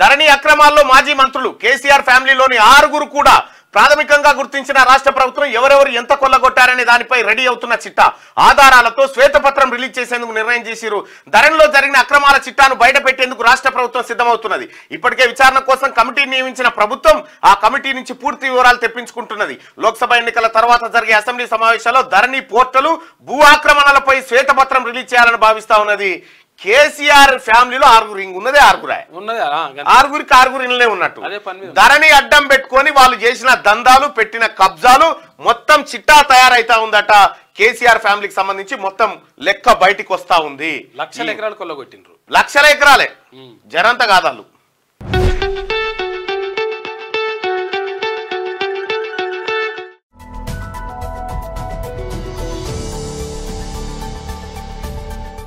ధరణి అక్రమాల్లో మాజీ మంత్రులు కేసీఆర్ ఫ్యామిలీలోని ఆరుగురు కూడా ప్రాథమికంగా గుర్తించిన రాష్ట్ర ప్రభుత్వం ఎవరెవరు ఎంత కొల్లగొట్టారనే దానిపై రెడీ అవుతున్న చిట్టా. ఆధారాలతో శ్వేతపత్రం రిలీజ్ చేసేందుకు నిర్ణయం చేసిరు ధరణిలో జరిగిన అక్రమాల చిట్టాను బయట పెట్టేందుకు రాష్ట్ర ప్రభుత్వం సిద్ధమవుతున్నది. ఇప్పటికే విచారణ కోసం కమిటీ నియమించిన ప్రభుత్వం ఆ కమిటీ నుంచి పూర్తి వివరాలు తెప్పించుకుంటున్నది. లోక్సభ ఎన్నికల తర్వాత జరిగే అసెంబ్లీ సమావేశాల్లో ధరణి పోర్టలు భూ ఆక్రమణలపై శ్వేతపత్రం రిలీజ్ చేయాలని భావిస్తా ఉన్నది. కేసీఆర్ ఫ్యామిలీలో ఆరుగురు ఇంక ఉన్నదే ఆరుగురే. ఆరుగురికి ఆరుగురు ఇళ్ళనే ఉన్నట్టు. ధరణి అడ్డం పెట్టుకొని వాళ్ళు చేసిన దందాలు పెట్టిన కబ్జాలు మొత్తం చిట్టా తయారైతా ఉందట కేసీఆర్ ఫ్యామిలీకి సంబంధించి మొత్తం లెక్క బయటికి వస్తా ఉంది. లక్షల ఎకరాలు కొల్లగొట్టిండ్రు. లక్షల ఎకరాలే. జరంత కాదాలు